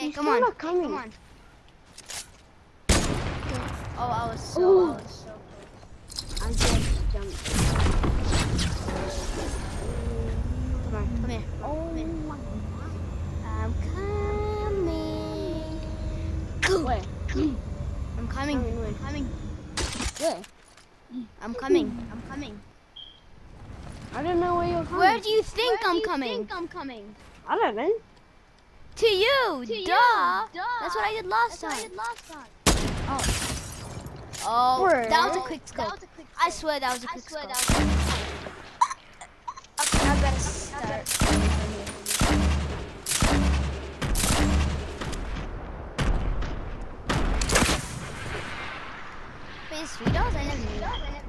Okay, He's come on. not coming. Come on. Oh, I was so, Ooh. I was so close. I just jumped. Come on, come here. Oh Wait. my I'm coming. god. Where? I'm coming. I'm coming. Where? I'm coming. I'm coming. I don't know where you're coming. Where do you think Where I'm do you coming? think I'm coming? I don't know. To you. To you, duh. duh. That's what I did last That's what I time. did last time. Oh, oh Where? that was a quick That scope. was a quick I swear that was a I quick swear scope. that was a quick scope. Okay, I better start. Wait, is three dollars? I never knew that.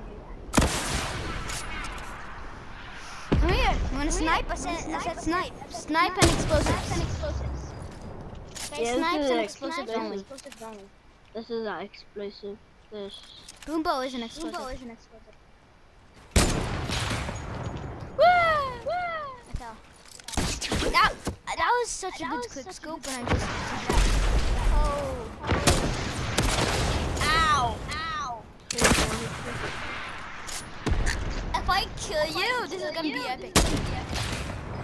Come here. You want to snipe? I said, I said snipe. Snipe and explosives. Yeah, snipes this is and an explosives explosive. only. This is an explosive. This. Boombo is an explosive. Boombo is an explosive. Woo! I fell. That, that was such a good quick scope and I just that. Oh. Ow! Ow. If I kill you, this is gonna be epic.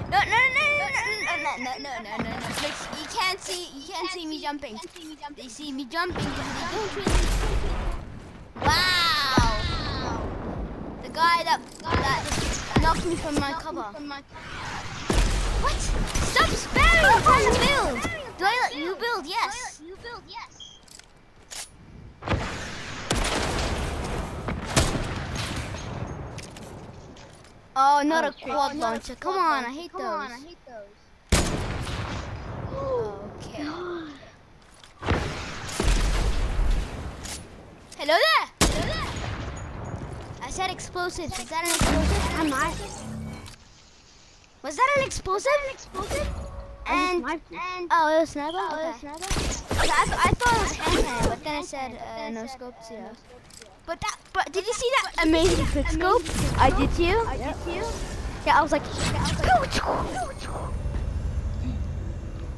No, no, no, no, no, no, no, no, no, no, no, no. You can't see, you can't see me jumping. Can't see me jumping. They see me jumping, but they don't really. Wow! The guy that that knocked me from my cover. What? Stop spamming! Trying to build. Do I let you build? Yes. You build, yes. Oh, not a Oh, quad launcher. Come on, I hate Come those. On, I hate those. Okay. Hello there. Hello there. I said explosives. Is that an explosive? Am I? Was that an explosive? An explosive? And you. and oh, it was sniper. Oh, okay. it's another? I, th- I thought it was hand but then I said uh, no scope zero. But that, but did you see that amazing quick scope? I did too. I did you? Yeah, I was like,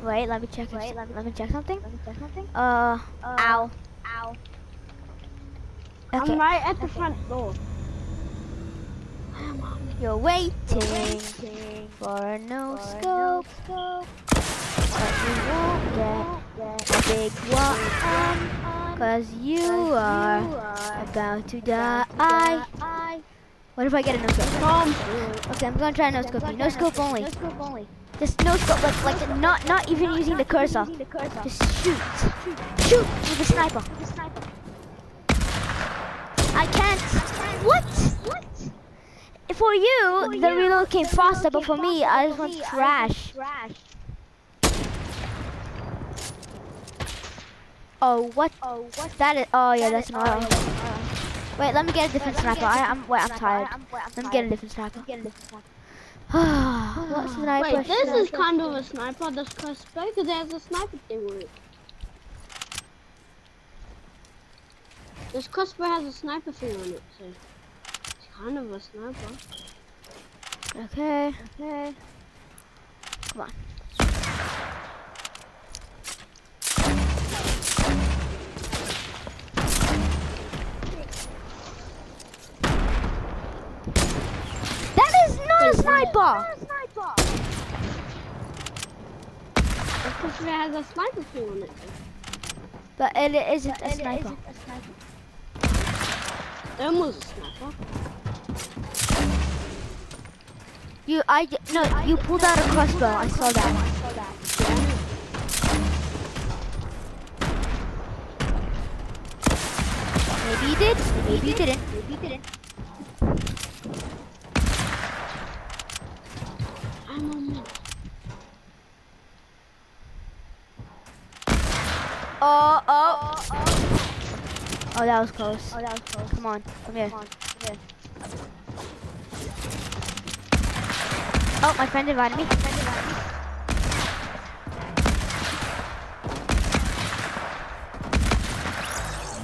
wait, let me check. Wait, let me, let me check something. Let me check something. Uh, ow. Ow. Okay, I'm right at the front door. you're waiting for a no scope, but you won't get a big one, cause you are about to die. I. What if I get a no scope? Tom. Okay, I'm gonna try no scope. No scope only. No scope only. Just no scope, like like not not even using the cursor. The. Just shoot, shoot with the sniper. the sniper. I can't. What? What? For you, the reload came the faster, but for me, I just want to. Trash. Oh, what? Oh, what? That is. Oh yeah, that's an an auto. Wait, let me get a different Wait, let me sniper. I, I'm wait, I'm tired. I'm, wait, I'm Let me get a different sniper. Get a different sniper. what sniper? Wait, this is kind of a sniper. This crossbow, because there's a sniper thing with it. This crossbow has a sniper thing on it, so it's kind of a sniper. Okay. Okay. Come on. That is not a sniper. Sniper. This crossbow has a sniper thing on it. But it isn't a It sniper. isn't a sniper. That was a sniper. You, I, no, you pulled out a crossbow. I saw that. I saw that. Maybe you did. Maybe you didn't. Maybe you didn't. I'm on me. Oh, oh. Oh, that was close. Oh, that was close. Come on, come here. Come on. Come here. Oh, my friend invited me.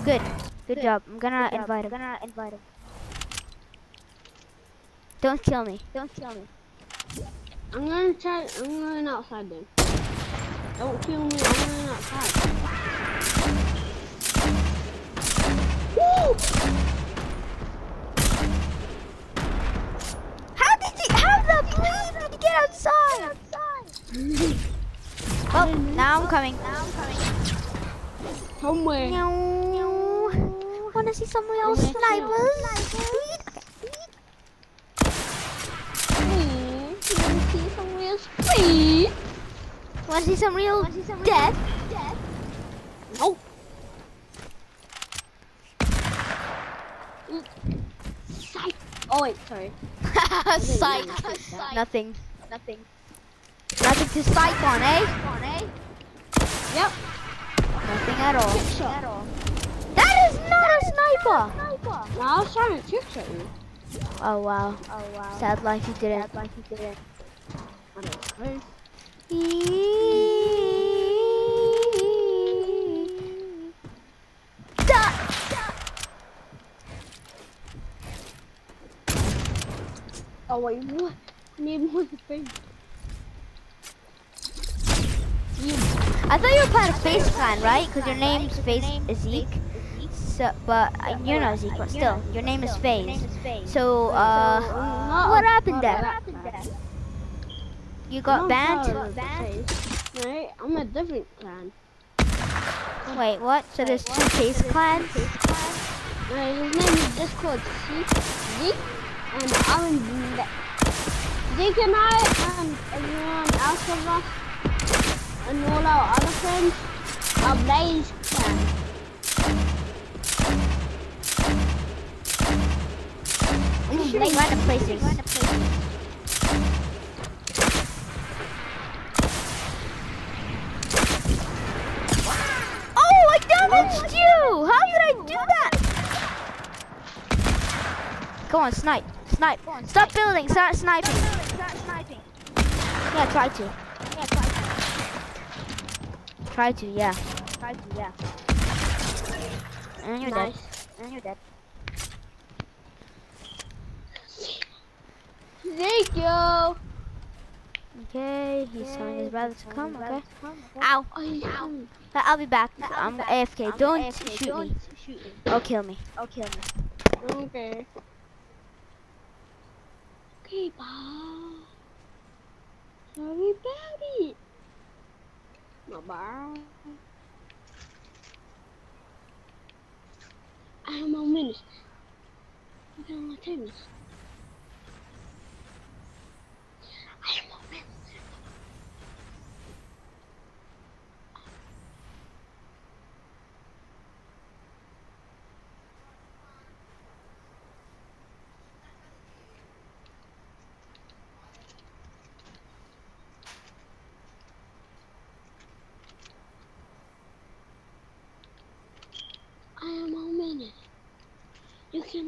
Good. Good job. I'm gonna Good job. invite I'm him. gonna invite him. Don't kill me. Don't kill me. I'm gonna try. I'm going outside then. Don't kill me, I'm running outside. Woo! How did you, how the bleed did you get outside? Oh, now I'm coming. Somewhere. Wanna see some real Somewhere. snipers? Bleed? Okay. Please, let me see some real speed. Wanna see some real death? No. Psych. Oh wait, sorry. Psych. Nothing. Nothing. Nothing to psych on, eh? Yep. Nothing at all. Shot. That is not a sniper. No, I was trying to trick shot you. Oh wow. Oh wow. Sad life you didn't. Sad life you didn't. Oh wait, what? Need thing. You. I thought you were part of FaZe Clan, right? Because your name's FaZe Zeke. So, but uh, you're not Zeke, but still, your name is FaZe. So, uh, what happened there? you got banned? part of the FaZe. Right? I'm a different clan. Wait, what? So there's two FaZe Clans? Uh, his name is just called Zeke and I'm Zeke and I and everyone else of us and all our other friends are Blaze clan. I'm just shooting random places. Oh, I damaged you! How did I do that? Come on, snipe. Snipe. Stop building. Start sniping. Yeah, try to. Try to, yeah. Try to, yeah. And you're dead. And you're dead. Zeke, yo! Okay, he's telling his brother to come, okay? Ow. Oh, he's coming. Uh, I'll be back. I'm AFK. Don't shoot me. Or kill me. Okay. Okay, bye. Sorry about it. Bye bye. I have on minutes. Look at my tennis. I'm on minutes. I am on minutes.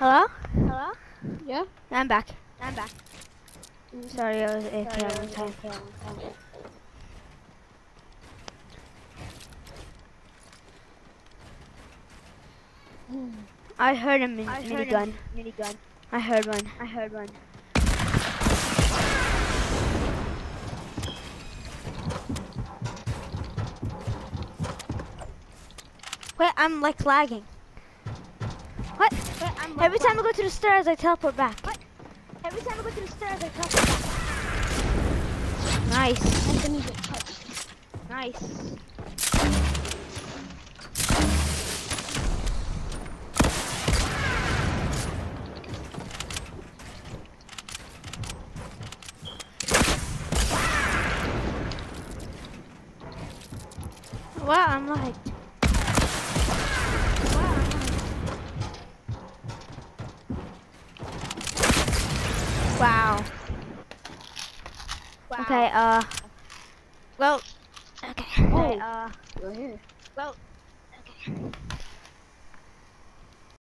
Hello? Hello? Yeah? I'm back. I'm back. Sorry, I was AFK at one time. I heard a min- I heard a minigun. Minigun. I heard one. I heard one. Wait, I'm like lagging. What? Wait, I'm like Every time I go to the stairs, I teleport back. Every time I go to the stairs, I teleport back. Nice. Anthony get touched. Nice. Wow, I'm like. Wow. Wow. Okay, uh. Well. Okay. Okay, uh, You're here. well,